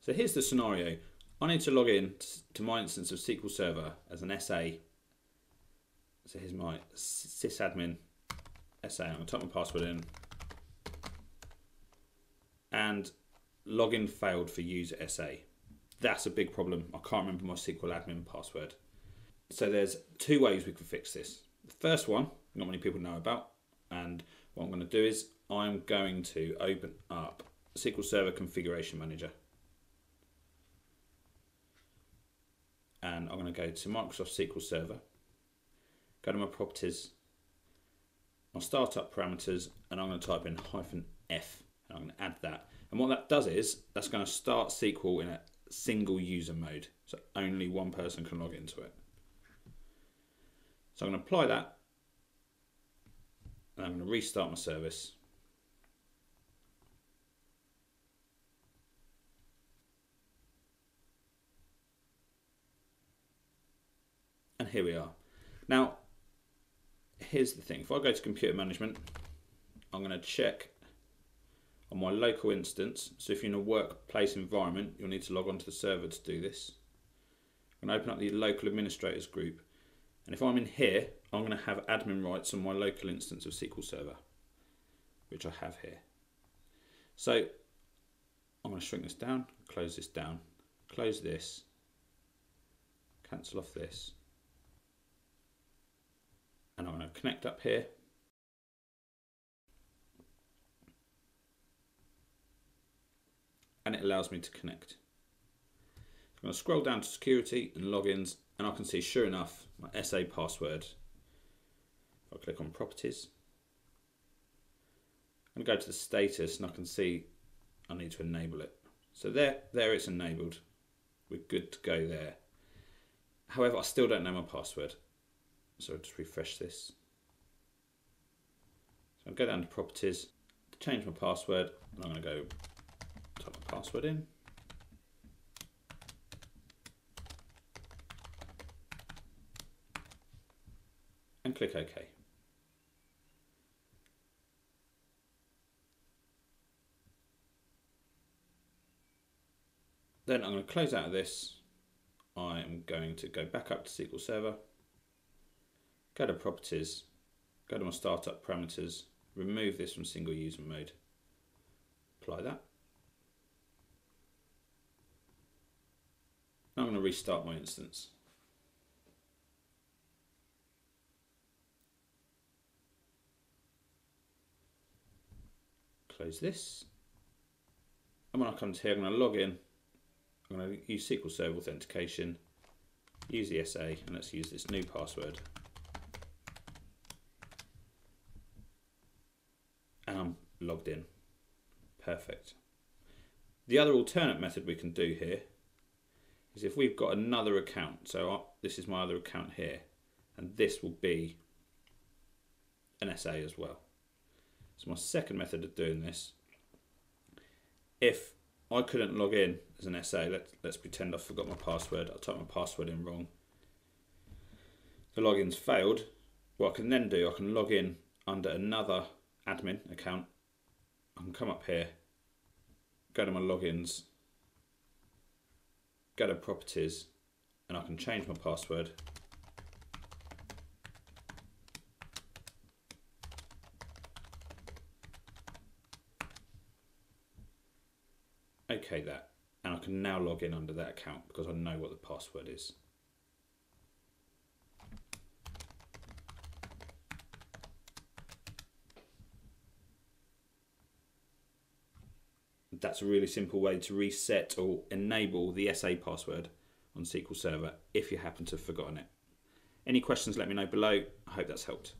So here's the scenario. I need to log in to my instance of SQL Server as an SA. So here's my sysadmin SA. I'm going to type my password in. And login failed for user SA. That's a big problem. I can't remember my SQL admin password. So there's two ways we can fix this. The first one, not many people know about, and what I'm going to do is I'm going to open up SQL Server Configuration Manager. And I'm going to go to Microsoft SQL Server, go to my properties, my startup parameters, and I'm going to type in hyphen F, and I'm going to add that. And what that does is, that's going to start SQL in a single user mode, so only one person can log into it. So I'm going to apply that, and I'm going to restart my service. And here we are. Now, here's the thing. If I go to computer management, I'm going to check on my local instance. So if you're in a workplace environment, you'll need to log on to the server to do this. I'm going to open up the local administrators group. And if I'm in here, I'm going to have admin rights on my local instance of SQL Server, which I have here. So I'm going to shrink this down, close this down, close this, cancel off this, and I'm going to connect up here. And it allows me to connect. I'm going to scroll down to security and logins and I can see sure enough my SA password. I click on properties, to go to the status and I can see I need to enable it. So there, there it's enabled. We're good to go there. However, I still don't know my password. So I'll just refresh this. So I'll go down to properties, change my password, and I'm going to go type my password in. And click OK. Then I'm going to close out of this. I'm going to go back up to SQL Server go to properties, go to my startup parameters, remove this from single user mode, apply that. Now I'm going to restart my instance. Close this. And when I come to here, I'm going to log in. I'm going to use SQL Server Authentication, use the SA, and let's use this new password. Logged in. Perfect. The other alternate method we can do here is if we've got another account, so uh, this is my other account here, and this will be an SA as well. So my second method of doing this, if I couldn't log in as an SA, let, let's pretend I forgot my password, I typed my password in wrong, the login's failed, what I can then do, I can log in under another admin account I can come up here, go to my logins, go to properties, and I can change my password. Okay that, and I can now log in under that account because I know what the password is. That's a really simple way to reset or enable the SA password on SQL Server if you happen to have forgotten it. Any questions, let me know below. I hope that's helped.